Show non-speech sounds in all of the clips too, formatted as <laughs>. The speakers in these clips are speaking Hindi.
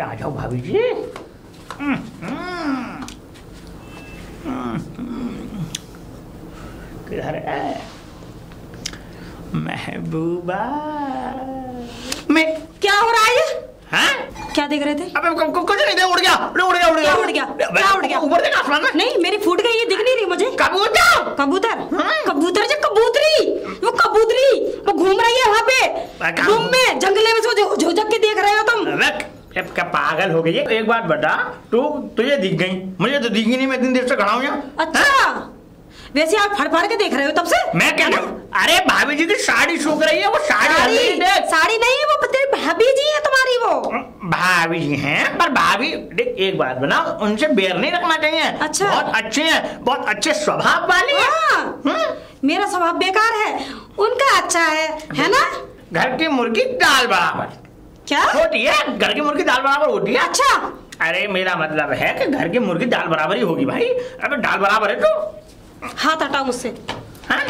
आ जाओ भाभी जी किधर है महबूबा मैं क्या हो रहा है ये हाँ क्या देख रहे थे अबे कुछ नहीं दे उड़ गया उड़ उड़ गया उड़ गया उड़ गया? क्या उड़ गया? ऊपर देखा आसमान में नहीं मेरी फूट गई ये दिख नहीं रही मुझे कबूतर कबूतर हाँ। कबूतर जो कबूतरी वो कबूतरी वो घूम रही है वहाँ पे? रूम में जंगले में झोझक के देख रहे हो तुम क्या पागल हो गई है? एक बात बता तू तुझे दिख गई। मुझे तो दिखी नहीं मैं इतनी देर से खड़ा हूँ यहाँ। अच्छा। वैसे आप फड़ फड़ के देख रहे हो तब से? मैं क्या है ना? अरे भाभी जी की साड़ी सूख रही है वो साड़ी साड़ी? रही है, देख। साड़ी नहीं है वो तेरी भाभी जी है तुम्हारी वो। भाभी जी हैं पर भाभी देख एक बात बना उनसे बेर नहीं रखना चाहिए। अच्छा। बहुत अच्छे हैं बहुत अच्छे स्वभाव वाली हैं। हाँ। मेरा स्वभाव बेकार है उनका अच्छा है है ना? घर की मुर्गी दाल बराबर। क्या? होती है। घर की मुर्गी दाल बराबर होती है। अच्छा। अरे मेरा मतलब है कि घर की मुर्गी दाल बराबर ही होगी भाई। अबे दाल बराबर है तो? हाथ हटाओ मुझसे। हाँ?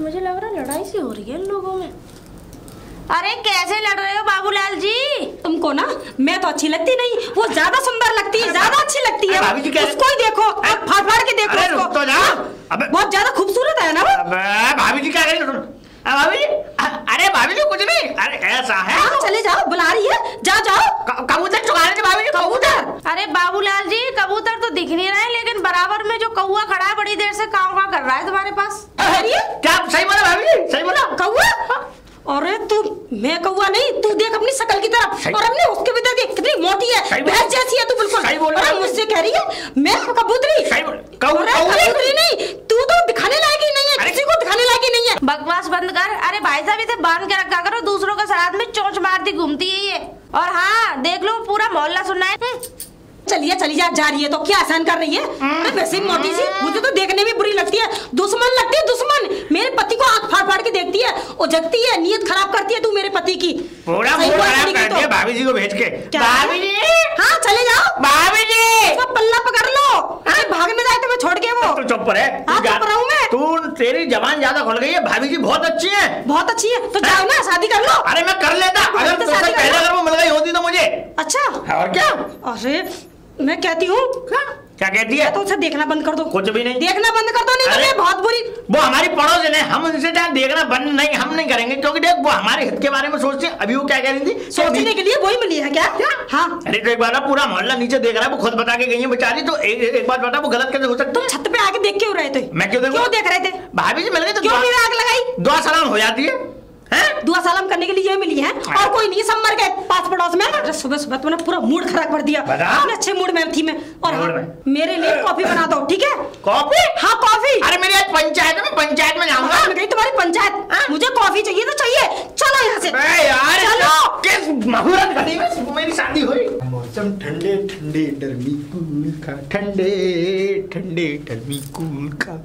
मुझे लग रहा है लड़ाई सी हो रही है इन लोगों में। अरे कैसे लड़ रहे हो बाबूलाल जी? तुमको ना मैं तो अच्छी लगती नहीं। वो ज़्यादा सुंदर लगती है ज़्यादा अच्छी लगती है। भाभी जी उसको ही देखो फाड़ फाड़ के देखो अरे रुक उसको तो जा। अबे- बहुत ज़्यादा खूबसूरत है ना वो। भाभी जी क्या कह रही भाभी अरे भाभी जी कुछ नहीं। अरे ऐसा है? हाँ चले जाओ बुला रही है। जा जाओ। कबूतर चुका रहे भाभी जी कबूतर। अरे बाबूलाल जी कबूतर तो दिख नहीं रहे लेकिन बराबर में जो कौआ खड़ा है बड़ी देर से काम का कर रहा है तुम्हारे पास। अरे क्या सही बोला भाभी जी? सही बोला? कौआ अरे तू मैं कौआ नहीं तू देख अपनी शकल की तरफ़। और अपने उसके भी देख कितनी मोटी है। भैंस जैसी है तू बिल्कुल। सही बोल रहा है। मुझसे कह रही है मैं कबूतरी। सही बोल। कबू- अरे कबूतर- कबूतरी नहीं तू तो दिखाने लायक ही नहीं है अरे- किसी को दिखाने लायक ही नहीं है बकवास बंद कर। अरे भाई साहब, इसे बाँध के रखा करो। दूसरों के साथ में चोंच मारती घूमती है। ये और हाँ देख लो, पूरा मोहल्ला सुनना है। हम्म। चलिए चली जा जा रही है तो क्या आसान कर रही है? वैसे ही मोटी सी मुझे तो देखने में बुरी लगती है। दुश्मन लगती है दुश्मन। मेरे पति को आँख फाड़ फाड़ के देखती है वो जगती है नीयत खराब करती है तू मेरे पति की। पूरा खराब कर तो। दिया भाभी जी को भेज के। भाभी जी! हाँ चले जाओ। भाभी जी! उसका पल्ला पकड़ लो। अरे भागने जाए तो मैं छोड़ के वो। तू चुप रहे तू हाँ, चुप रहूँ मैं। तू तेरी जबान ज़्यादा खुल गई है। भाभी जी बहुत अच्छी है। बहुत अच्छी है। तो जाओ ना शादी कर लो। अरे मैं कर लेता। अगर तो कर पहले। अगर वो मिल गई होती तो मुझे। अच्छा। और क्या? अरे मैं कहती हूँ क्या कहती है? तो उसे देखना बंद कर दो। कुछ भी नहीं। देखना बंद कर दो नहीं तो अरे- बहुत बुरी वो हमारी पड़ोसन है हम उनसे जहाँ देखना बंद नहीं हम नहीं करेंगे क्योंकि देख वो हमारे हित के बारे में सोचते हैं। अभी वो क्या कह रही थी? सोचने के लिए वही मिली है क्या? हाँ। अरे तो एक बार पूरा मोहल्ला नीचे देख रहा है वो खुद बता के गई है बेचारी तो एक, एक बात बता वो गलत कैसे हो सकता तुम है छत पे आके देख क्यों रहे थे। मैं क्यों देखूँ? क्यों देख रहे थे? भाभी जी मिल गई तो क्यों मेरा आग लगाई? दुआ सलाम हो जाती है। हैं? दुआ सलाम करने के लिए मिली है? और कोई नहीं सब मर गए पास पड़ोस में। अरे सुबह सुबह तुमने पूरा मूड खराब कर दिया। अच्छे मूड में थी मैं। और हाँ, मेरे लिए कॉफ़ी बना दो ठीक है? कॉफ़ी? हाँ कॉफ़ी। अरे मेरी आज पंचायत है मैं पंचायत में जाऊँगा। हाँ, मैं गई तुम्हारी पंचायत। मुझे कॉफ़ी चाहिए तो चाहिए। चलो यहाँ से। यार चलो। किस मुहूर्त घड़ी में मेरी शादी हुई? मौसम ठंडे ठंडे डरमी कूल का। ठंडे ठंडे डरमी कूल का।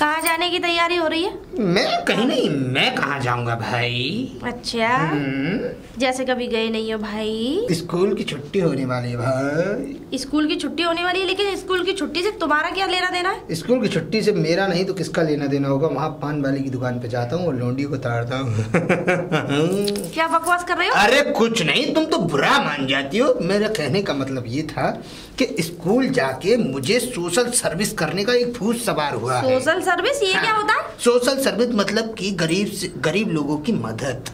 कहाँ जाने की तैयारी हो रही है? मैं कहीं नहीं मैं कहाँ जाऊँगा भाई? अच्छा। हम्म, जैसे कभी गए नहीं हो भाई? स्कूल की छुट्टी होने वाली है भाई। स्कूल की छुट्टी होने वाली है लेकिन स्कूल की छुट्टी से तुम्हारा क्या लेना देना है? स्कूल की छुट्टी से मेरा नहीं तो किसका लेना देना होगा? वहाँ पान वाली की दुकान पे जाता हूँ और लोंडी को ताड़ता हूँ। <laughs> क्या बकवास कर रहे हो? अरे कुछ नहीं तुम तो बुरा मान जाती हो। मेरा कहने का मतलब ये था कि स्कूल जाके मुझे सोशल सर्विस करने का एक फूस सवार हुआ सोशल सर्विस ये हाँ, क्या होता है? सोशल सर्विस मतलब कि गरीब गरीब लोगों की मदद।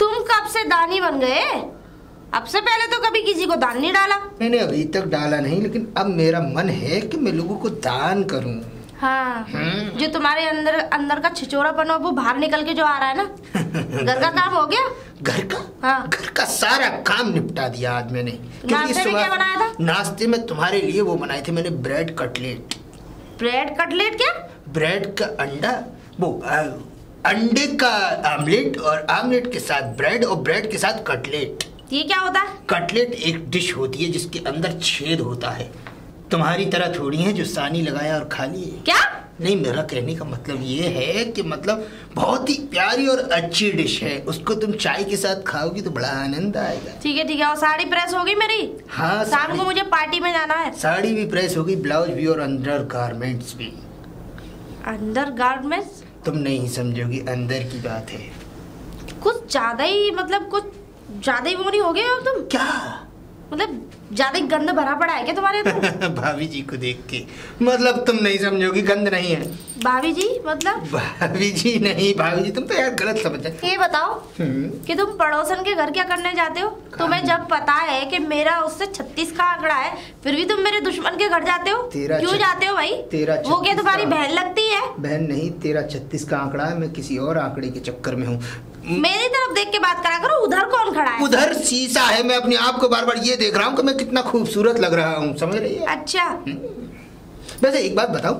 तुम कब से दानी बन गए? अब से पहले तो कभी किसी को दान नहीं डाला। मैंने अभी तक डाला नहीं लेकिन अब मेरा मन है कि मैं लोगों को दान करूँ। हाँ जो तुम्हारे अंदर अंदर का छिचोरापन वो बाहर निकल के जो आ रहा है ना? घर का काम हो गया? घर का? हाँ। घर का सारा काम निपटा दिया आज मैंने। नाश्ते में क्या बनाया था? नाश्ते में तुम्हारे लिए वो बनाए थे मैंने ब्रेड कटलेट ब्रेड कटलेट क्या? ब्रेड का अंडा वो अंडे का आमलेट और आमलेट के साथ ब्रेड और ब्रेड के साथ कटलेट। ये क्या होता? है कटलेट एक डिश होती है जिसके अंदर छेद होता है। तुम्हारी तरह थोड़ी है जो सानी लगाया और खा लिए। क्या? नहीं मेरा कहने का मतलब ये है कि मतलब बहुत ही प्यारी और अच्छी डिश है। उसको तुम चाय के साथ खाओगी तो बड़ा आनंद आएगा। ठीक है ठीक है। और साड़ी प्रेस होगी मेरी? हाँ शाम को मुझे पार्टी में जाना है। साड़ी भी प्रेस होगी ब्लाउज भी और अंडर गारमेंट्स भी। अंडर गारमेंट्स तुम नहीं समझोगी अंदर की बात है। कुछ ज़्यादा ही मतलब कुछ ज़्यादा ही वो नहीं हो गए हो तुम? क्या? मतलब ज़्यादा गंद भरा पड़ा है क्या तुम्हारे अंदर <laughs> भाभी जी को देख के। मतलब तुम नहीं समझोगी गंद नहीं है। भाभी जी मतलब? भाभी जी नहीं भाभी जी तुम तो यार गलत समझ ये बताओ हम्म। कि तुम पड़ोसन के घर क्या करने जाते हो? तुम्हें जब पता है कि मेरा उससे छत्तीस का आंकड़ा है फिर भी तुम मेरे दुश्मन के घर जाते हो? तेरा क्यों जाते हो भाई? तेरा वो क्या तुम्हारी बहन लगती है? बहन नहीं तेरा छत्तीस का आंकड़ा है मैं किसी और आंकड़े के चक्कर में हूँ। मेरी तरफ़ देख के बात करा करो उधर कौन खड़ा है? उधर शीशा है मैं अपने आप को बार बार ये देख रहा हूँ कि मैं कितना खूबसूरत लग रहा हूँ समझ रही है? अच्छा। वैसे एक बात बताओ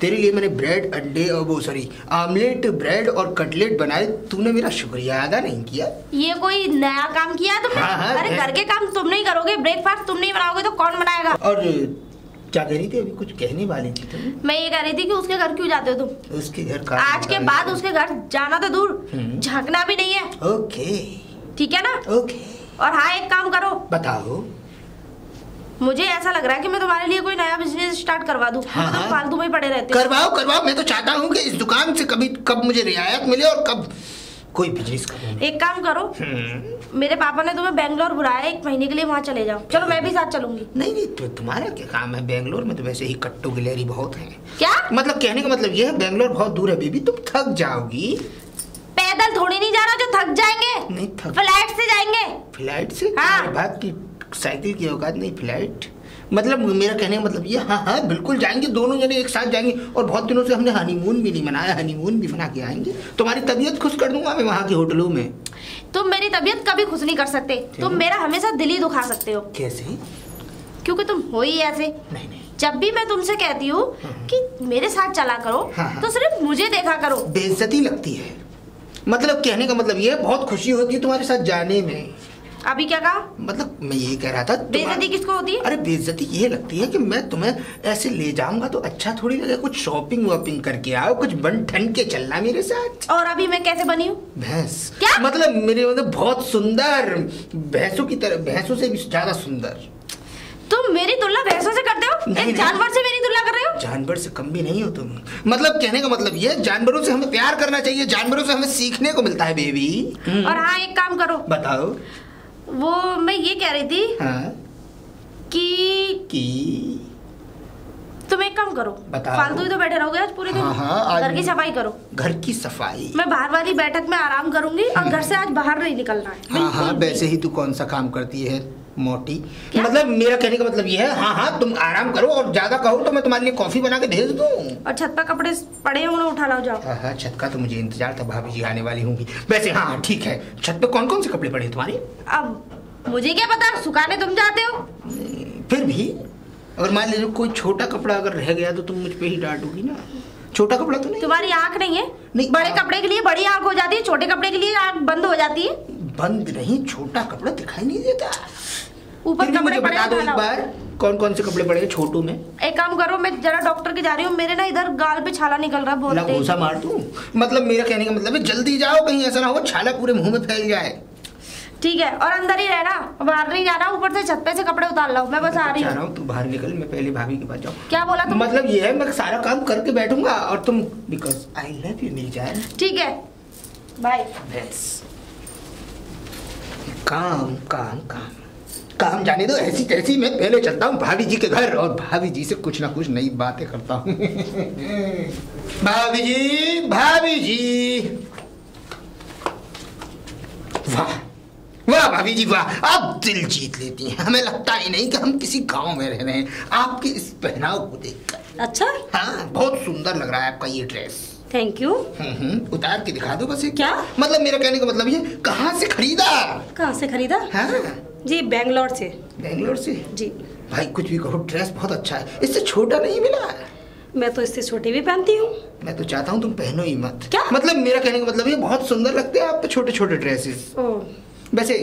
तेरे लिए मैंने ब्रेड अंडे और वो सॉरी आमलेट ब्रेड और कटलेट बनाए तूने मेरा शुक्रिया अदा नहीं किया। ये कोई नया काम किया तुमने? हाँ, हाँ, अरे घर के काम तुम नहीं करोगे ब्रेकफास्ट तुम नहीं बनाओगे तो कौन बनाएगा? और क्या कह रही थी अभी कुछ कहने वाली थी तुम? मैं ये कह रही थी कि उसके घर क्यों जाते हो तुम? उसके घर का आज के बाद उसके घर जाना तो दूर हम्म। झांकना भी नहीं है। ओके। ठीक है ना? ओके। और हाँ एक काम करो। बताओ। मुझे ऐसा लग रहा है कि मैं तुम्हारे लिए कोई नया बिज़नेस स्टार्ट करवा दूँ। हाँ, तुम हाँ। फालतू में पड़े रहते हो। करवाओ करवाओ मैं तो चाहता हूँ कि इस दुकान से कभी कब मुझे रियायत मिले और कब कोई बिज़नेस करूँ। एक काम करो हम्म। मेरे पापा ने तुम्हें बैंगलोर बुलाया एक महीने के लिए वहाँ चले जाओ। चलो मैं भी साथ चलूँगी। नहीं नहीं तो तुम्हारा क्या काम है? बैंगलोर में तो वैसे ही कट्टू गिलेरी बहुत हैं। क्या? मतलब कहने का मतलब ये है बैंगलोर बहुत दूर है बेबी तुम थक जाओगी। पैदल थोड़ी नहीं जाना जो थक जाएँगे? नहीं थक फ़्लाइट से जाएँगे। फ़्लाइट से? हाँ। की साइकिल की औकात नहीं फ़्लाइट? मतलब मेरा कहने का मतलब ये हाँ हाँ बिल्कुल जाएँगे दोनों जने एक साथ जाएँगे और बहुत दिनों से हमने हनीमून भी नहीं मनाया हनीमून भी मना के आएँगे। तुम्हारी तबीयत खुश कर दूँगा मैं वहाँ की होटलों में। तुम मेरी तबीयत कभी खुश नहीं कर सकते। तुम मेरा हमेशा दिल ही दुखा सकते हो। कैसे? क्योंकि तुम हो ही ऐसे। नहीं नहीं। जब भी मैं तुमसे कहती हूँ कि मेरे साथ चला करो हाँ, हाँ। तो सिर्फ़ मुझे देखा करो। बेइज्जती लगती है। मतलब कहने का मतलब ये बहुत खुशी होती है तुम्हारे साथ जाने में। अभी क्या कहा? मतलब मैं ये कह रहा था बेइज्जती किसको होती है? अरे बेइज्जती ये लगती है कि मैं तुम्हें ऐसे ले जाऊँगा तो अच्छा थोड़ी लगे कुछ शॉपिंग वॉपिंग करके आओ कुछ बन ठन के चलना मेरे साथ। और अभी मैं कैसे बनी हूँ? भैंस। क्या? मतलब मेरे मतलब बहुत सुंदर भैंसों की तरह भैंसों से भी ज़्यादा सुंदर। तुम मेरी तुलना भैंसों से करते हो? एक जानवर से मेरी तुलना कर रहे हो? जानवर से कम भी नहीं हो तुम। मतलब कहने का मतलब ये जानवरों से हमें प्यार करना चाहिए जानवरों से हमें सीखने को मिलता है बेबी और हाँ एक काम करो। बताओ। वो मैं ये कह रही थी हाँ। कि कि तुम एक काम करो। बताओ। फालतू ही तो बैठे रहोगे आज पूरे दिन। हाँ, हाँ, घर की सफ़ाई करो। घर की सफ़ाई। मैं बाहर वाली बैठक में आराम करूँगी और घर से आज बाहर नहीं निकलना है। हाँ हाँ वैसे ही तू कौन सा काम करती है? मोटी। क्या? मतलब मेरा कहने का मतलब ये है हाँ हाँ तुम आराम करो और ज़्यादा कहो तो मैं तुम्हारे लिए कॉफ़ी बना के भेज दूँ। और छत पर कपड़े पड़े हैं उठा लाओ जाओ। हाँ हाँ छत का तो मुझे इंतज़ार था भाभी जी आने वाली होंगी। वैसे हाँ हाँ ठीक है छत पे कौन कौन से कपड़े पड़े हैं तुम्हारे? अब मुझे क्या पता सुखाने तुम जाते हो? फिर भी अगर मान लीजिए कोई छोटा कपड़ा अगर रह गया तो तुम मुझ पे ही डांटोगी ना। छोटा कपड़ा तो नहीं। तुम्हारी आँख नहीं है? नहीं, बड़े आँख- कपड़े के लिए बड़ी आँख हो जाती है छोटे कपड़े के लिए आँख बंद हो जाती है? बंद नहीं छोटा कपड़ा दिखाई नहीं देता। ऊपर कपड़े मुझे बता दो एक बार कौन कौन से कपड़े पड़े हैं छोटू में? एक काम करो मैं जरा डॉक्टर के जा रही हूँ मेरे ना इधर गाल पे छाला निकल रहा है बहुत घूसा मार दूँ? मतलब मेरा कहने का मतलब है जल्दी जाओ कहीं ऐसा ना हो छाला पूरे मुँह में फैल जाए। ठीक है और अंदर ही रहना बाहर नहीं जाना ऊपर से छत पे से कपड़े उतार लो मैं बस आ रही हूँ। तू बाहर निकल मैं पहले भाभी के पास जाऊँ। क्या बोला तुम मतलब ये है मैं सारा काम करके बैठूँगा और तुम बिकॉज़ आई लव यू जान ठीक है बाय काम काम काम। काम जाने दो ऐसी तैसी मैं पहले चलता हूँ। भाभी जी के घर और भाभी जी से कुछ ना कुछ नई बातें करता हूँ। <laughs> भाभी जी भाभी जी। वाह वाह भाभी जी वाह। आप दिल जीत लेती हैं। हमें लगता ही नहीं कि हम किसी गाँव में रह रहे हैं। आपके इस पहनाव को देखकर। अच्छा? हाँ बहुत सुंदर लग रहा है आपका ये ड्रेस। थैंक यू हम्म, उतार के दिखा दो बस क्या? मतलब मेरा कहने का मतलब ये कहाँ से खरीदा? कहाँ से खरीदा? हाँ। जी बैंगलोर से। बैंगलोर से? जी। भाई कुछ भी कहो ड्रेस बहुत अच्छा है। इससे छोटा नहीं मिला? मैं तो इससे छोटी भी पहनती हूँ। मैं तो चाहता हूँ तुम पहनो ही मत। क्या? मतलब मेरा कहने का मतलब ये बहुत सुंदर लगते हैं आप छोटे छोटे ड्रेसेस। वैसे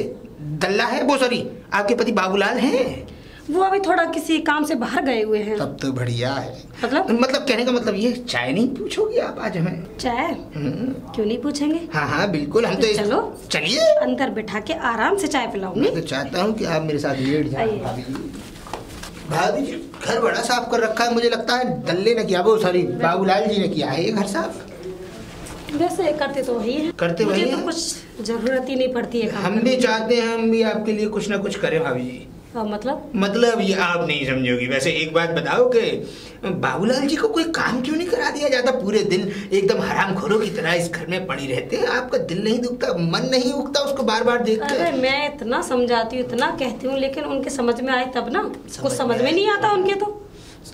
दल्ला है वो सॉरी आपके पति बाबूलाल हैं? वो अभी थोड़ा किसी काम से बाहर गए हुए हैं। तब तो बढ़िया है। मतलब? मतलब कहने का मतलब ये चाय नहीं पूछोगी आप आज हमें? चाय? हम्म, क्यों नहीं पूछेंगे? हाँ हाँ बिल्कुल हम तो चलो। चलिए। अंदर बैठा के आराम से चाय पिलाऊँगी। मैं तो चाहता हूँ कि आप मेरे साथ लेट जाए भाभी जी। घर बड़ा साफ़ कर रखा है मुझे लगता है दल्ले ने किया वो सॉरी बाबूलाल जी ने किया है ये घर साफ़। वैसे करते तो वही है। करते वही तो कुछ ज़रूरत ही नहीं पड़ती है हम भी चाहते हैं हम भी आपके लिए कुछ ना कुछ करें भाभी जी। का मतलब? मतलब ये आप नहीं समझोगी। वैसे एक बात बताओ कि बाबूलाल जी को कोई काम क्यों नहीं करा दिया जाता? पूरे दिन एकदम हराम खोरो की तरह इस घर में पड़ी रहते हैं। आपका दिल नहीं दुखता मन नहीं उगता उसको बार बार देख अरे मैं इतना समझाती हूँ इतना कहती हूँ लेकिन उनके समझ में आए तब ना? कुछ समझ में नहीं आता उनके तो।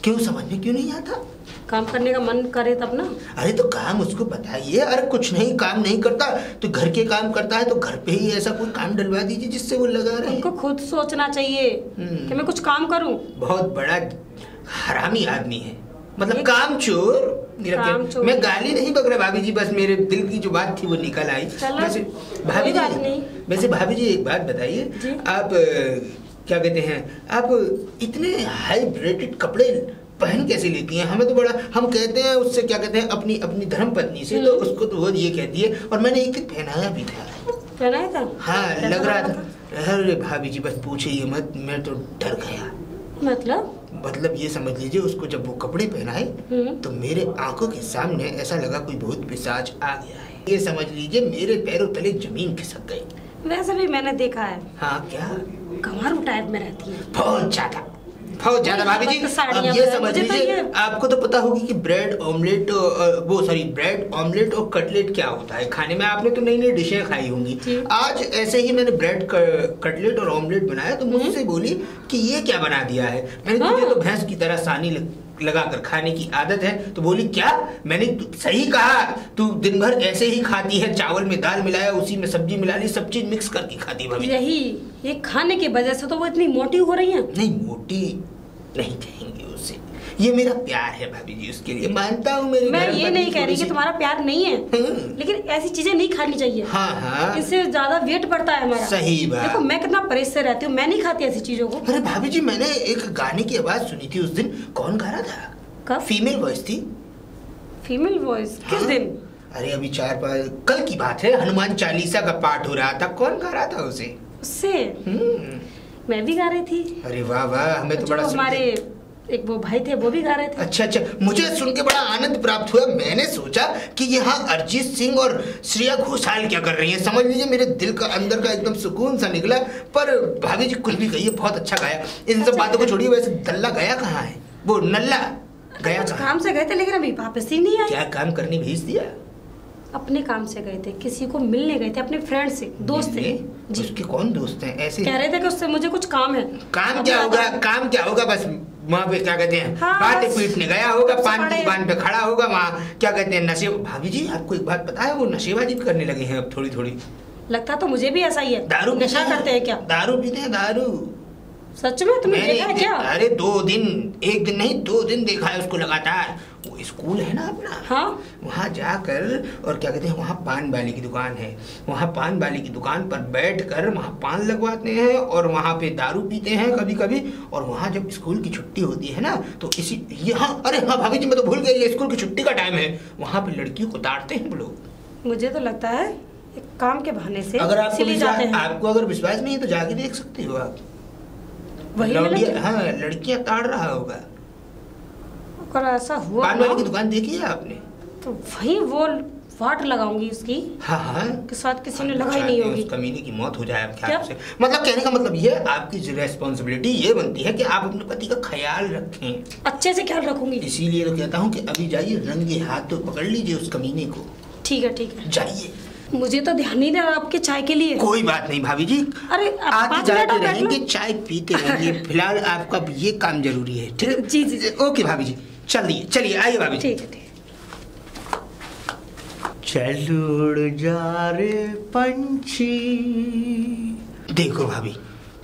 क्यों समझ में क्यों नहीं आता? काम करने का मन करे तब ना अरे तो काम उसको बताइए अरे कुछ नहीं काम नहीं करता तो घर के काम करता है तो घर पे ही ऐसा कोई काम डलवा दीजिए जिससे वो लगा रहे उनको खुद सोचना चाहिए हम्म। कि मैं कुछ काम करूँ बहुत बड़ा हरामी आदमी है मतलब काम चोर काम चोर। मैं गाली नहीं बक रहा भाभी जी बस मेरे दिल की जो बात थी वो निकल आई वैसे भाभी जी नहीं। वैसे भाभी जी एक बात बताइए आप क्या कहते हैं आप इतने हाई ब्रेडेड कपड़े पहन कैसे लेती हैं? हमें तो बड़ा हम कहते हैं उससे क्या कहते हैं अपनी अपनी धर्म पत्नी से तो हम्म। उसको तो वो ये कहती है और मैंने एक पहनाया भी था। पहनाया था? हाँ लग रहा था? अरे भाभी जी बस पूछे ये मत मैं तो डर गया। मतलब? मतलब ये समझ लीजिए उसको जब वो कपड़े पहनाए हम्म। तो मेरे आँखों के सामने ऐसा लगा कोई भूत पिशाच आ गया है। ये समझ लीजिए मेरे पैरों तले ज़मीन खिसक गई। वैसे भी मैंने देखा है। हाँ क्या? कमारू टाइप में रहती है। बहुत ज़्यादा। बहुत ज़्यादा भाभी जी अब ये समझ तो लीजिए आपको तो पता होगी कि ब्रेड ऑमलेट वो सॉरी ब्रेड ऑमलेट और कटलेट क्या होता है? खाने में आपने तो नई नई डिशे खाई होंगी। आज ऐसे ही मैंने ब्रेड कटलेट और ऑमलेट बनाया तो मुझसे बोली कि ये क्या बना दिया है? मैंने तुझे हाँ। तो भैंस की तरह सानी लग, लगाकर खाने की आदत है तो बोली क्या? मैंने सही कहा तू दिन भर ऐसे ही खाती है चावल में दाल मिलाया उसी में सब्ज़ी मिला ली सब चीज़ मिक्स करके खाती भाभी यही ये खाने की वजह से तो वो इतनी मोटी हो रही है। नहीं मोटी नहीं कहेंगे ये मेरा प्यार है भाभी जी उसके लिए। मानता हूँ मेरी मैं ये नहीं कह रही कि तुम्हारा प्यार नहीं है हम्म। लेकिन ऐसी चीज़ें नहीं खानी चाहिए। हाँ हाँ। इससे ज़्यादा वेट बढ़ता है हमारा। सही बात। देखो मैं कितना परहेज से रहती हूँ मैं नहीं खाती ऐसी चीज़ों को। अरे भाभी जी मैंने एक गाने की आवाज़ सुनी थी उस दिन। कौन गा रहा था? कब? फीमेल वॉइस थी। Female voice? किस हाँ। दिन? अरे अभी चार पाँच कल की बात है हनुमान चालीसा का पाठ हो रहा था। कौन गा रहा था उसे? उससे? हम्म, मैं भी गा रही थी। अरे वाह वाह हमें तो बड़ा हमारे एक वो भाई थे वो भी गा रहे थे। अच्छा अच्छा। मुझे सुन के बड़ा आनंद प्राप्त हुआ। मैंने सोचा कि यहाँ अरिजीत सिंह और श्रेया घोषाल क्या कर रही है? समझ लीजिए मेरे दिल का अंदर का एकदम सुकून सा निकला। पर भाभी जी कुछ भी कहिए बहुत अच्छा गाया। इन सब अच्छा। बातों को छोड़िए वैसे दल्ला गया कहाँ है? वो नल्ला गया काम से गए थे लेकिन अभी वापस ही नहीं आए। क्या काम करने भेज दिया? अपने काम से गए थे किसी को मिलने गए थे अपने फ्रेंड से दोस्त से जी। उसके कौन दोस्त हैं? ऐसे कह रहे थे कि उससे मुझे कुछ काम है। काम क्या होगा? काम क्या होगा? बस वहाँ पे क्या कहते हैं? हाँ, बातें पीटने गया होगा पान की दुकान पे खड़ा होगा वहाँ क्या कहते हैं नशे भाभी जी आपको एक बात पता है वो नशेबाजी करने लगे हैं अब थोड़ी थोड़ी लगता तो मुझे भी ऐसा ही है। दारू नशा करते हैं क्या? दारू पीते हैं दारू। सच में तुमने देखा है क्या? अरे दो दिन एक दिन नहीं दो दिन देखा है उसको लगातार। वो स्कूल है ना अपना? हाँ। वहाँ जाकर और क्या कहते हैं वहाँ पान वाले की दुकान है। वहाँ पान वाले की दुकान पर बैठ कर वहाँ पान लगवाते हैं और वहाँ पे दारू पीते हैं कभी कभी और वहाँ जब स्कूल की छुट्टी होती है ना तो इसी यहाँ अरे हाँ भाभी जी मैं तो भूल गई ये स्कूल की छुट्टी का टाइम है। वहाँ पे लड़कियों को ताड़ते हैं लोग। मुझे तो लगता है काम के बहाने से अगर आपको जाते हैं। आपको अगर विश्वास नहीं है तो जाके देख सकते हो आप। लौंडिया- हाँ लड़कियाँ ताड़ रहा होगा। अगर ऐसा हुआ पान वाले की दुकान देखी है आपने? तो वही वो वाट लगाऊँगी उसकी। हाँ हाँ। के साथ किसी ने लगाई नहीं होगी। उस कमीने की मौत हो जाए आपके हाथ से मतलब कहने का मतलब ये आपकी रेस्पॉन्सिबिलिटी ये बनती है कि आप अपने पति का ख्याल रखें। अच्छे से ख्याल रखूँगी। इसीलिए तो कहता हूँ कि अभी जाइए रंगे हाथ तो पकड़ लीजिए उस कमीने को। ठीक है ठीक है। जाइए। मुझे तो ध्यान नहीं दे रहा आपके चाय के लिए। कोई बात नहीं भाभी जी। अरे मिनट जाते। रहेंगे चाय पीते रहेंगे। <laughs> फ़िलहाल आपका ये काम ज़रूरी है ठीक है? जी, जी, जी। ओके भाभी जी चलिए चलिए आइए भाभी जी। ठीक है। चल उड़ जा रे पंछी। देखो भाभी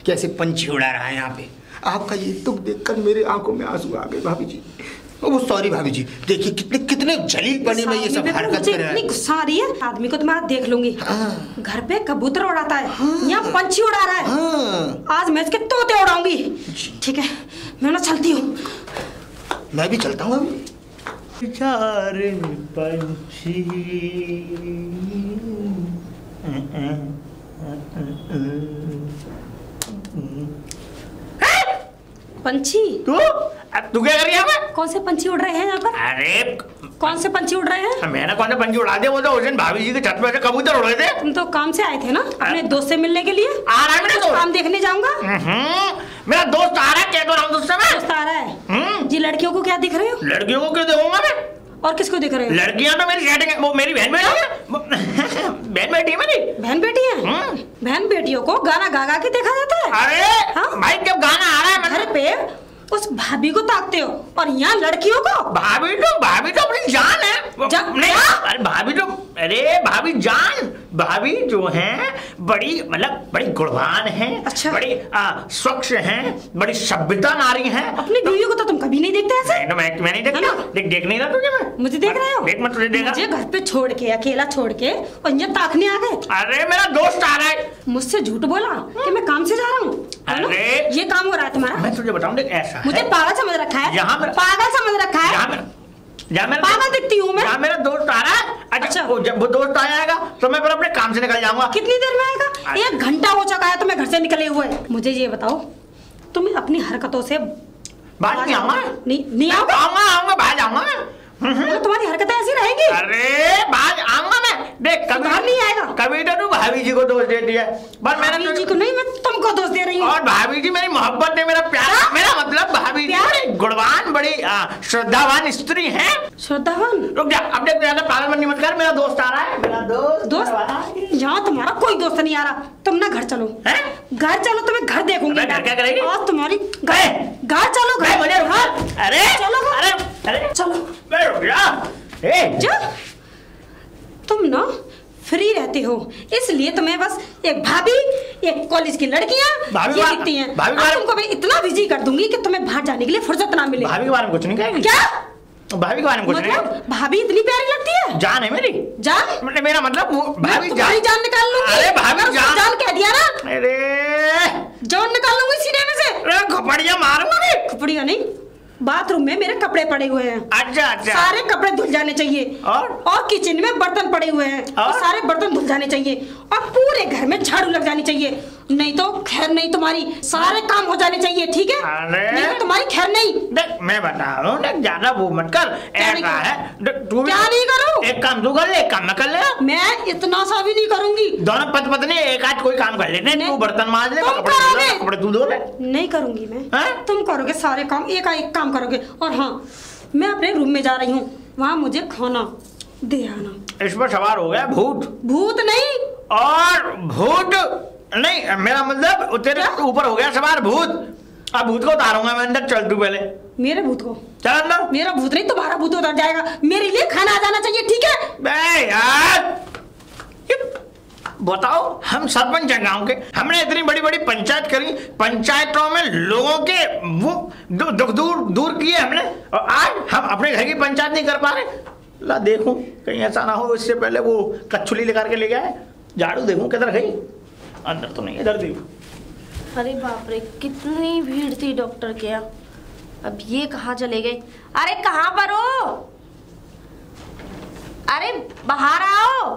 कैसे पंछी उड़ा रहा है यहाँ पे। आपका ये दुख देखकर मेरे आँखों में आँसू आ गए भाभी जी। वो सॉरी भाभी जी देखिए कितने कितने जलील पने में ये सब हरकत कर रहा है। गुस्सा आ रही है आदमी को तो मैं देख लूँगी। हाँ। घर पे कबूतर उड़ाता है यहाँ पंछी उड़ा रहा है। हाँ। आज मैं इसके तोते उड़ाऊँगी। ठीक है मैं ना चलती हूँ। मैं भी चलता हूँ। पंछी। पंछी? तो? तू क्या कर रही है कौन से पंछी उड़ रहे हैं यहाँ पर? अरे कौन से पंछी उड़ रहे हैं? मैंने कौन से पंछी उड़ा दिया वो तो उस दिन भाभी जी के छत पे से कबूतर उड़ रहे थे। तुम तो काम से आए थे ना अपने दोस्त से मिलने के लिए? आ रहा है मेरा दोस्त? काम देखने जाऊँगा? हम्म, मेरा दोस्त आ रहा है कह तो रहा हूँ मैं। दोस्त आ रहा है? हम्म, जी लड़कियों को क्या दिख रहे हो? लड़कियों को क्यों देखूँगा मैं? और किसको दिख रहे हो? लड़कियाँ तो मेरी सेटिंग है। वो मेरी बहन बेटी है। <laughs> बहन बेटी है मेरी। बहन बेटी है? हम्म। बहन बेटियों को गाना गा गा के देखा जाता है। अरे हाँ? भाई जब गाना आ रहा है घर मतलब पे। उस भाभी को ताकते हो और यहाँ लड़कियों को? भाभी तो भाभी तो अपनी जान है। जा- नहीं भाभी तो अरे भाभी जान। भाभी जो है बड़ी मतलब बड़ी गुणवान है अच्छा। बड़ी स्वच्छ है बड़ी सभ्यता नारी है। अपनी बीवी को तो तुम कभी नहीं देखते ऐसे? नहीं तो मैं मैं नहीं देखता है ना? देख देख नहीं रहा तुझे मैं? मुझे देख रहे हो? देख मैं तुझे देखा। मुझे घर पे छोड़ के अकेला छोड़ के और यहाँ ताकने आ गए। अरे मेरा दोस्त आ रहा है मुझसे झूठ बोला कि मैं काम से जा रहा हूँ। अरे। ये काम हो रहा है तुम्हारा। मैं तुझे बताऊँ देख ऐसा मुझे पागल समझ रखा है। यहाँ मेरा- पागल समझ रखा है। मेरा पागल दिखती हूँ मैं। मेरा दोस्त आ रहा है। अच्छा, अच्छा। वो जब वो दोस्त आ जाएगा तो मैं फिर अपने काम से निकल जाऊँगा। कितनी देर में आएगा? एक घंटा हो चुका है तुम्हें घर से निकले हुए। मुझे ये बताओ तुम्हें अपनी हरकतों से बात नहीं आऊँगा? नहीं नहीं आओगे आऊँगा? आऊँगा बाहर जाऊँगा। मैं तो तुम्हारी हरकतें ऐसी रहेंगी? अरे बाहर आऊँगा मैं देख कभी नहीं आएगा। कभी तो तू भाभी जी को दोस्त देती है पर मैंने भाभी तो जी को नहीं मैं तुमको दोष दे रही हूँ। और भाभी जी मेरी मोहब्बत है मेरा प्यार हाँ? मेरा मतलब भाभी जी बड़ी गुणवान बड़ी श्रद्धावान स्त्री है। श्रद्धावान? रुक जा अब देख ज़्यादा पागलपंती मत कर मेरा दोस्त आ रहा है। मेरा दोस्त दोस्त? यहाँ तुम्हारा कोई दोस्त नहीं आ रहा। तुम ना घर चलो। घर चलो तुम्हें घर देखूँगी घर क्या करेगी? और तुम्हारी घर घर चलो घर। अरे चलो अरे चलो। रुक ए जा तुम ना फ्री रहते हो। इसलिए तुम्हें बस एक भाभी एक कॉलेज की लड़कियाँ भाभी ये दिखती हैं। भाभी तुमको मैं इतना बिज़ी कर दूँगी कि तुम्हें बाहर जाने के लिए फुर्सत ना मिले। भाभी के बारे में कुछ नहीं कहेगी? क्या? भाभी के बारे में कुछ नहीं मतलब भाभी इतनी प्यारी लगती है? जान है मेरी? जान? मतलब मेरा मतलब वो भाभी तुम्हारी जान निकाल लूँगी। अरे भाभी जान जान कह दिया ना। अरे। जान निकाल लूँगी सीने में से। अरे खपड़िया मारूँगा मैं। कपड़िया नहीं। बाथरूम में मेरे कपड़े पड़े हुए हैं। अच्छा अच्छा। सारे कपड़े धुल जाने चाहिए। और? और किचन में बर्तन पड़े हुए हैं। और? और सारे बर्तन धुल जाने चाहिए। और पूरे घर में झाड़ू लग जानी चाहिए। नहीं तो खैर नहीं तुम्हारी सारे काम हो जाने चाहिए ठीक है? अरे? नहीं तो तुम्हारी खैर नहीं। देख मैं बता रहा हूँ ज़्यादा वो मत कर ऐसा है तू क्या नहीं करूँ? एक काम तू कर ले एक काम मैं कर ले मैं इतना सा भी नहीं करूँगी। दोनों पत पत्नी एक आध कोई काम कर लेते। तू बर्तन मांज ले कपड़े तू धो ले। नहीं करूँगी मैं। तुम करोगे सारे काम एक एक काम करोगे। और हाँ मैं अपने रूम में जा रही हूँ वहाँ मुझे खाना दे आना। इस पर सवार हो गया भूत। भूत नहीं। और भूत नहीं मेरा मतलब तेरे? ऊपर हो गया सवार भूत। अब भूत को उतारूँगा मैं अंदर चल तू पहले। मेरे भूत को? चल अंदर मेरा भूत नहीं तुम्हारा भूत उतर जाएगा। मेरे लिए खाना आ जाना चाहिए ठीक है? बे यार। बताओ हम सरपंच हैं गाँव के। हमने इतनी बड़ी बड़ी पंचायत करी पंचायतों में लोगों के वो दु- दुख दूर दूर किए हमने और आज हम अपने घर की पंचायत नहीं कर पा रहे। ला देखूँ कहीं ऐसा ना हो इससे पहले वो कच्छुली लेकर के ले गया है। झाड़ू देखूँ किधर गई? अंदर तो नहीं इधर देखो। अरे बाप रे कितनी भीड़ थी डॉक्टर के यहाँ। अब ये कहाँ चले गए? अरे कहाँ पर हो? अरे बाहर आओ।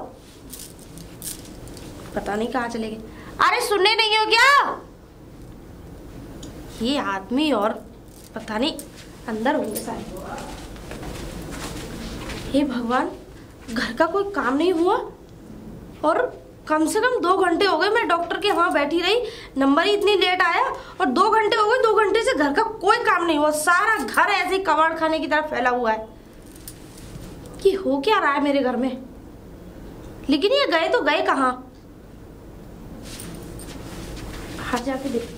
पता नहीं कहाँ चले गए। अरे सुनने नहीं हो क्या? ये आदमी और पता नहीं अंदर होंगे सारे हे भगवान घर का कोई काम नहीं हुआ? और कम से कम दो घंटे हो गए, मैं डॉक्टर के वहाँ बैठी रही, नंबर ही इतनी लेट आया और दो घंटे हो गए, दो घंटे से घर का कोई काम नहीं हुआ, सारा घर ऐसे कबाड़ खाने की तरफ़ फैला हुआ है। कि हो क्या रहा है मेरे घर में? लेकिन ये गए तो गए कहा? जाके देखती।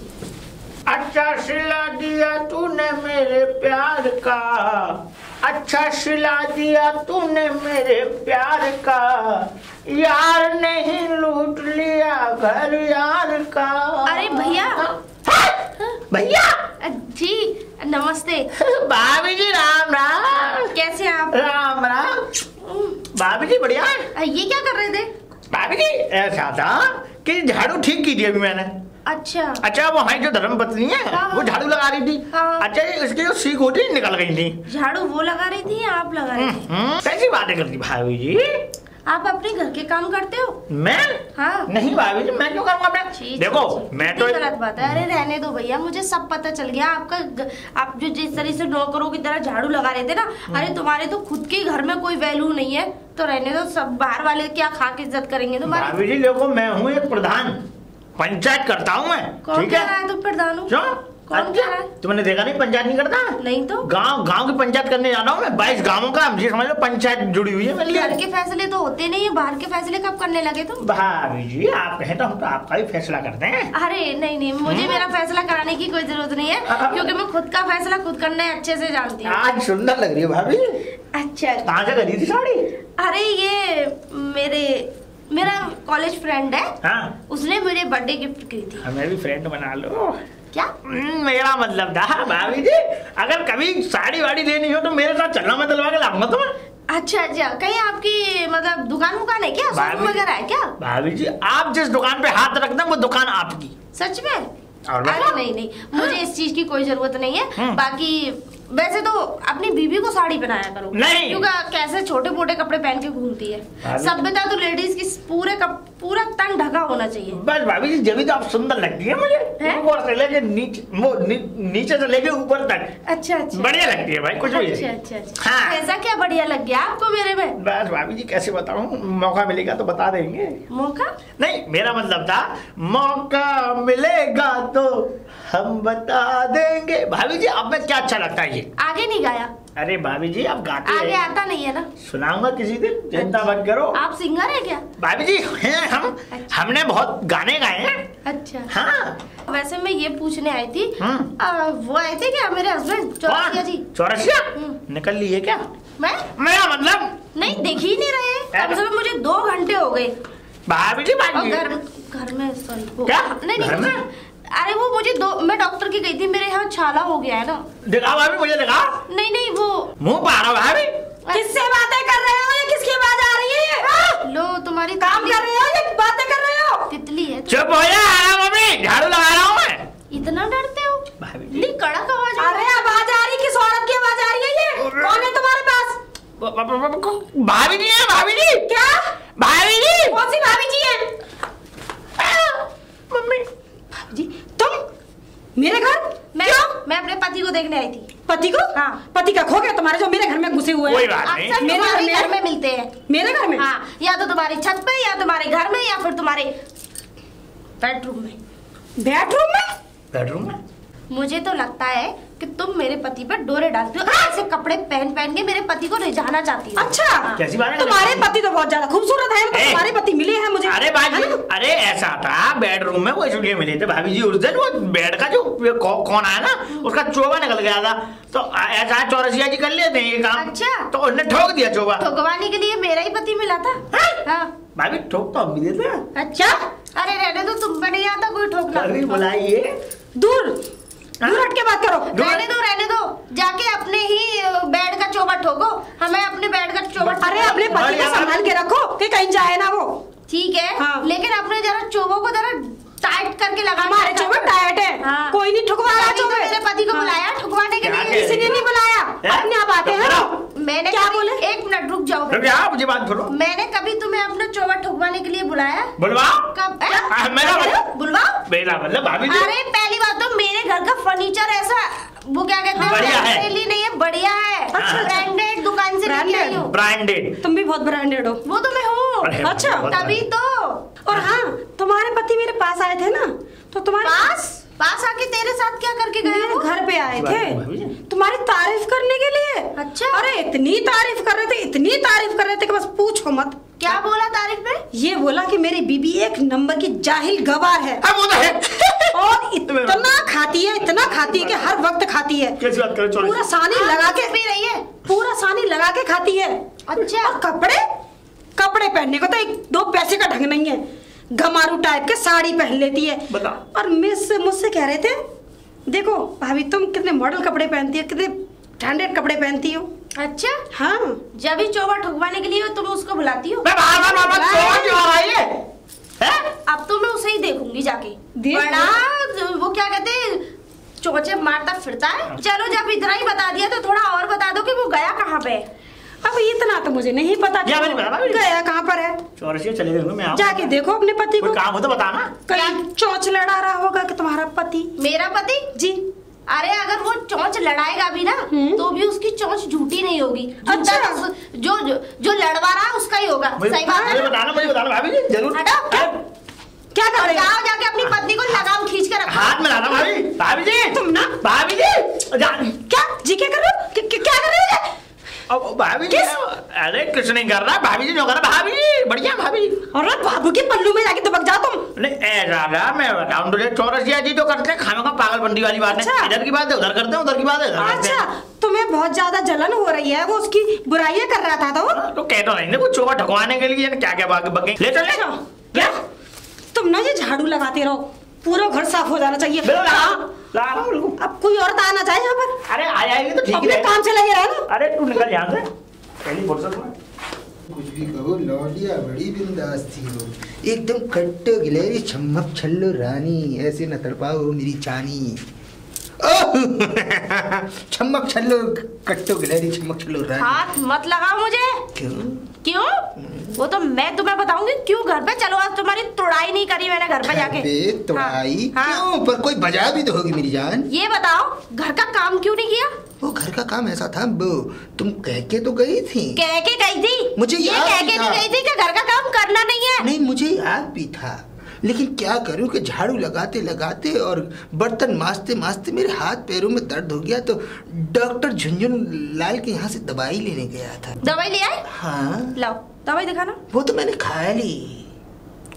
अच्छा सिला दिया तूने मेरे प्यार का। अच्छा सिला दिया तूने मेरे प्यार का। यार नहीं लूट लिया घर यार का। अरे भैया। भैया। जी नमस्ते। भाभी जी राम राम। कैसे हैं आप? राम राम। भाभी जी बढ़िया ये क्या कर रहे थे? भाभी जी ऐसा था कि झाड़ू ठीक की थी अभी मैंने। अच्छा। अच्छा वो हमारी जो धर्म पत्नी है हाँ, वो झाड़ू लगा रही थी। हाँ। अच्छा ये इसकी जो सीख होती निकल गई थी। झाड़ू वो लगा रही थी आप लगा रही थे? हम्म, कैसी बातें करती भाभी जी? आप अपने घर के काम करते हो? मैं? हाँ। नहीं भाभी जी मैं क्यों करूँगा मैं देखो। मैं तो गलत बात है। अरे रहने दो भैया मुझे सब पता चल गया। आपका आप जो जिस तरह से नौकरों की तरह झाड़ू लगा रहे थे ना हम्म। अरे तुम्हारे तो खुद के घर में कोई वैल्यू नहीं है। तो रहने दो सब बाहर वाले क्या खा के इज़्ज़त करेंगे? तुम्हारी भाभी जी देखो मैं हूँ एक प्रधान। पंचायत करता हूँ मैं कौन ठीक है? तुम प्रधान क्यों? कौन अच्छा, है? तुमने देखा नहीं पंचायत नहीं करता? नहीं तो? गाँव गाँव की पंचायत करने जा रहा हूँ मैं बाईस गाँवों का ये समझ लो पंचायत जुड़ी हुई है मेरे घर के फैसले तो होते नहीं है बाहर के फैसले कब करने लगे तुम? भाभी जी आप कहें तो हम तो आपका ही फैसला करते हैं। अरे नहीं नहीं मुझे मेरा फैसला कराने की कोई ज़रूरत नहीं है हाँ। क्योंकि मैं खुद का फैसला खुद करना अच्छे से जानती हूँ। आज सुंदर लग रही है भाभी। अच्छा। कहाँ से खरीदी साड़ी? अरे ये मेरे मेरा कॉलेज फ्रेंड है। हाँ। उसने मुझे बर्थडे गिफ्ट की थी। हमें भी फ्रेंड बना लो। क्या? हम्म, मेरा मतलब था भाभी जी अगर कभी साड़ी वाड़ी लेनी हो तो मेरे साथ चलना मैं दिलवा के लाऊँगा तुम्हें। अच्छा अच्छा कहीं आपकी मतलब दुकान वुकान है क्या? वगैरह है क्या? भाभी जी आप जिस दुकान पे हाथ रख दें वो दुकान आपकी। सच में? और अरे नहीं नहीं मुझे इस चीज़ की कोई ज़रूरत नहीं है। हम्म। बाकी वैसे तो अपनी बीबी को साड़ी पहनाया करो। नहीं। क्योंकि कैसे छोटे मोटे कपड़े पहन के घूमती है। सभ्यता तो लेडीज़ की पूरे कप, पूरा तन ढका होना चाहिए। बस भाभी जी जब तो आप सुंदर लगती है मुझे। ऊपर से लेके नीचे वो नी, नीचे से लेके ऊपर तक। अच्छा अच्छा। बढ़िया लगती है भाई कुछ भी अच्छा अच्छा अच्छा। हाँ। ऐसा क्या बढ़िया लग गया आपको मेरे में? बस भाभी जी कैसे बताऊँ? मौका मिलेगा तो बता देंगे। मौका? नहीं मेरा मतलब था मौका मिलेगा तो हम बता देंगे। भाभी जी अब में क्या अच्छा लगता है? ये आगे नहीं गाया। अरे भाभी जी आप गाते आगे हैं। आता नहीं है ना? सुनाऊँगा किसी दिन? चिंता मत करो। आप सिंगर है क्या? भाभी जी हैं हम। हमने बहुत गाने गाए हैं। अच्छा। हाँ। वैसे मैं ये पूछने आई थी हम्म। आ, वो आए थे क्या मेरे हस्बैंड चौरसिया जी। चौरसिया? हम्म। निकल ली है क्या? मैं? मेरा मतलब? नहीं देख ही नहीं रहे। कम से कम मुझे दो घंटे हो गए। भाभी जी भाभी घर घर में सॉरी क्या? नहीं नहीं अरे वो मुझे दो मैं डॉक्टर की गई थी मेरे यहाँ छाला हो गया है ना। दिखा भाभी मुझे दिखा। नहीं नहीं वो मुँह पारा भाभी। किससे बातें कर रहे हो ये किसकी आवाज़ आ रही है लो तुम्हारी काम कर रहे हो या बातें कर रहे हो? तितली है। चुप हो जा आराम मम्मी झाड़ू लगा रहा हूँ मैं। इतना डरते हो? भाभी। कड़क आवाज़ आ अरे आवाज़ आ रही किस औरत की आवाज़ आ रही है ये? कौन है तुम्हारे पास? भाभी जी है भाभी जी क्या? भाभी जी कौन सी भाभी जी है? मम्मी। मेरे घर? मैं क्यों? मैं अपने पति को देखने आई थी। पति को? हाँ। पति का खो गया तुम्हारे जो मेरे घर में घुसे हुए कोई हैं बात नहीं। मेरे घर में- घर में मिलते हैं। मेरे घर में? हाँ या तो तुम्हारी छत पे या तुम्हारे घर में या फिर तुम्हारे बेडरूम में। बेडरूम में? बेडरूम में? मुझे तो लगता है कि तुम मेरे पति पर डोरे डालती हो। ऐसे कपड़े पहन पहन के मेरे पति को रिझाना चाहती हो। अच्छा। हाँ। कैसी बात है? तुम्हारे पति तो बहुत ज़्यादा खूबसूरत है। तो तुम्हारे पति मिले हैं मुझे। अरे भाई अरे ऐसा था बेडरूम में वो इसलिए मिले थे भाभी जी। उस दिन वो बेड का जो कौन आया ना उसका चोबा निकल गया था। तो ऐसा चौरसिया जी कर लेते हैं ये काम। अच्छा। तो उन्हें ठोक दिया चोबा। ठोकवाने के लिए मेरा ही पति मिला था। हाँ। भाभी ठोक तो हम भी देते हैं। अच्छा। अरे रहने दो तुम पर नहीं आता कोई ठोकना। बुलाइए। दूर। हट के बात करो। रहने दो रहने दो। जाके अपने ही बेड का चौबा ठोको। हमें अपने बेड का चौबा अरे अपने पति का को संभाल के रखो कि कहीं जाए ना वो। ठीक है हाँ। लेकिन अपने जरा चोबों को जरा टाइट करके लगा हमारे चोबे टाइट है। हाँ। कोई नहीं ठुकवा रहा तो मेरे पति को हाँ। बुलाया ठुकवाने के लिए। किसी ने नहीं बुलाया। अपने आप आते तो हैं। मैंने क्या बोले? एक मिनट रुक जाओ आप मुझे बात करो मैंने कभी तुम्हें अपना चोबा ठुकवाने के लिए बुलाया? बुलवा कब? मेरा? मतलब- बुलवाओ? मेरा मतलब भाभी जी अरे पहली बात तो मेरे घर का फर्नीचर ऐसा वो क्या कहते हैं? बढ़िया है। नहीं है बढ़िया है। अच्छा, अच्छा। ब्रांडेड दुकान से लेके Branded? ब्रांडेड तुम भी बहुत ब्रांडेड हो। वो तो मैं हूँ। अच्छा, तभी तो। और हाँ तुम्हारे पति मेरे पास आए थे ना तो तुम्हारे पास? पास आके तेरे साथ क्या करके गए मेरे वो घर पे आए थे। तुम्हारी तारीफ़ करने के लिए। अच्छा। अरे इतनी तारीफ़ कर रहे थे इतनी तारीफ़ कर रहे थे कि बस पूछो मत। क्या बोला तारीफ़ में ये बोला कि मेरी बीबी एक नंबर की जाहिल गवार है। हाँ वो तो है। <laughs> और इतना खाती है इतना खाती है कि हर वक्त खाती है। कैसी बात करो पूरा सानी लगा के भी रही है। पूरा सानी लगा के खाती है। अच्छा। और कपड़े कपड़े पहनने को तो एक दो पैसे का ढंग नहीं है। घमारू टाइप के साड़ी पहन लेती है। बताओ। और मिस मुझसे कह रहे थे देखो भाभी तुम कितने मॉडल कपड़े पहनती हो कितने ब्रांडेड कपड़े पहनती हो? अच्छा? हाँ। जब भी चौबा ठुकवाने के लिए तुम उसको बुलाती हो? है? अब तो मैं उसे ही देखूँगी जाके। देख बड़ा वो क्या कहते हैं चोचे मारता फिरता है। चलो जब इतना ही बता दिया तो थोड़ा और बता दो कि वो गया कहाँ पे? अब इतना तो मुझे नहीं पता गया कहाँ पर है। चौरसिया चले गए मैं जाके देखो अपने पति को। काम हो तो बताना। कहीं चोंच लड़ा रहा होगा कि तुम्हारा पति? मेरा पति? जी। अरे अगर वो चोंच लड़ाएगा भी ना हम्म। तो भी उसकी चोंच झूठी नहीं होगी। अच्छा। जो जो जो लड़वा रहा है उसका ही होगा। सही बात है? बताना मुझे बताना भाभी जी ज़रूर। क्या? कर रहे हो? जाके अपनी पत्नी को लगाम खींच कर हाथ में लाना भाभी। भाभी जी। तुम ना- भाभी जी। क्या? जी क्या कर रहे हो? क्या कर रहे हो? अब भाभी जी अरे कुछ नहीं कर रहा भाभी जी जो कर रहा भाभी जी बढ़िया भाभी। जी अरे बाबू के पल्लू में जाके दबक जाओ तुम। नहीं मैं चौरसिया जी तो करते हैं खानों का पागलबंदी वाली बात है। अच्छा। इधर की बात है उधर करते हैं उधर की बात है अच्छा तुम्हें बहुत ज़्यादा जलन हो रही है वो उसकी बुराइयाँ कर रहा था तो तो कह तो नहीं कुछ चोबा ढकवाने के लिए क्या क्या बाकी। बगे ले चल। ले अच्छा, क्या? तुम ना ये झाड़ू लगाते रहो। पूरा घर साफ़ हो जाना चाहिए। ला हाँ, ला हूँ, अब कोई और आना चाहे यहाँ पर। अरे आ जाएगी तो ठीक है। काम से लगे रहे ना। अरे तू निकल यहाँ से। पहली कुछ भी कहो लौंडिया बड़ी बिंदास थी वो। एकदम कट्टो गिलेरी छम्मक छल्लो रानी ऐसे न तड़पाओ मेरी चानी। <laughs> चमक छल्लो कट्टो गिलेरी चमक छल्लो हाथ मत लगाओ मुझे। क्यों? क्यों? वो तो मैं तुम्हें बताऊँगी क्यों घर पे चलो? आज तुम्हारी तुड़ाई नहीं करी मैंने घर पे जाके। तोड़ाई? हाँ, हाँ। क्यों? पर कोई बजा भी तो होगी मेरी जान। ये बताओ घर का काम क्यों नहीं किया? वो घर का काम ऐसा था तुम कह के तो गई थी। कह के गई थी? मुझे ये कह के। नहीं गई थी कि घर का काम करना नहीं है। नहीं मुझे याद भी था। लेकिन क्या करूँ कि झाड़ू लगाते लगाते और बर्तन माजते माजते मेरे हाथ पैरों में दर्द हो गया तो डॉक्टर झुंझुन लाल के यहाँ से दवाई लेने गया था। दवाई ले आए? हाँ। लाओ दवाई दिखाना। वो तो मैंने खाया ली।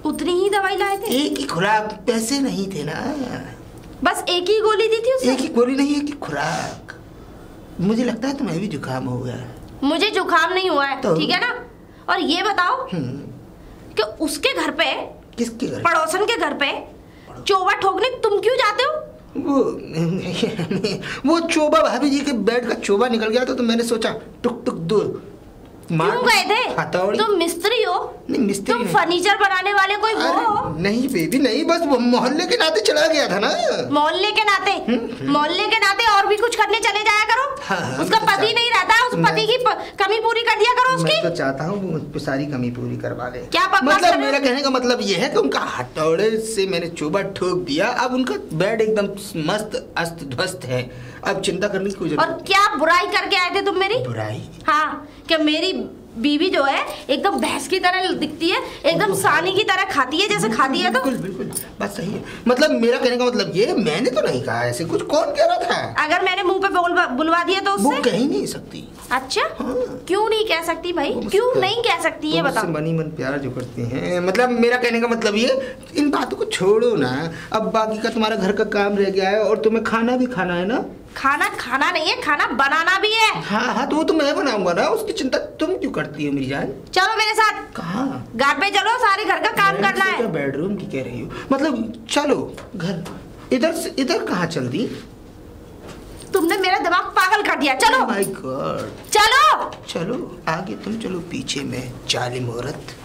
उतनी ही दवाई लाए थे? एक ही खुराक पैसे नहीं थे ना। बस एक ही गोली दी थी एक ही गोली नहीं एक ही खुराक। मुझे लगता है तुम्हें भी जुकाम हो गया। मुझे जुकाम नहीं हुआ है तो? ठीक है ना? और ये बताओ हम्म, कि उसके घर पे किसके घर पड़ोसन के घर पे। चोबा ठोकने तुम क्यों जाते हो? वो नहीं वो चोबा भाभी जी के बेड का चोबा निकल गया था तो मैंने सोचा टुक टुक दो मार क्यों गए थे? तुम मिस्त्री हो। नहीं मिस्त्री तुम फर्नीचर बनाने वाले कोई वो हो नहीं बेबी नहीं बस वो मोहल्ले के नाते चला गया था ना। मोहल्ले के नाते? मोहल्ले के नाते और भी कुछ करने चले जाया करो। हाँ, हाँ, उसका तो पति नहीं रहता उस पति की कमी पूरी कर दिया करो उसकी। मैं तो चाहता हूँ वो सारी कमी पूरी करवा ले। क्या मतलब मेरा कहने का मतलब ये है कि उनका हथौड़े से मैंने चोबा ठोक दिया। अब उनका बेड एकदम मस्त अस्त ध्वस्त है। अब चिंता करने की कोई और क्या बुराई करके आए थे तुम मेरी? बुराई? हाँ कि मेरी बीवी जो है एकदम भैंस की तरह दिखती है एकदम सानी की तरह खाती है जैसे खाती है तो? बिल्कुल बिल्कुल बात सही है। मतलब मेरा कहने का मतलब ये मैंने तो नहीं कहा ऐसे कुछ। कौन कह रहा था? अगर मैंने मुँह पे बोल बुलवा दिया तो उससे? कह ही नहीं सकती। अच्छा हाँ। क्यों नहीं कह सकती भाई? क्यों नहीं कह सकती ये वो बताओ। मनी मन प्यार जो करते हैं। मतलब मेरा कहने का मतलब ये इन बातों को छोड़ो ना। अब बाकी का तुम्हारा घर का काम रह गया है और तुम्हें खाना भी खाना है ना? खाना खाना नहीं है खाना बनाना भी है। हाँ हाँ तो वो तो मैं बनाऊँगा ना उसकी चिंता तुम क्यों करती हो मेरी जान चलो मेरे साथ। कहाँ? घर पे चलो सारे घर का काम करना है। बेडरूम की कह रही हो। मतलब चलो घर इधर से इधर कहाँ चल दी तुमने मेरा दिमाग पागल कर दिया चलो। माय गॉड चलो। चलो आगे तुम चलो पीछे में जालिम औरत।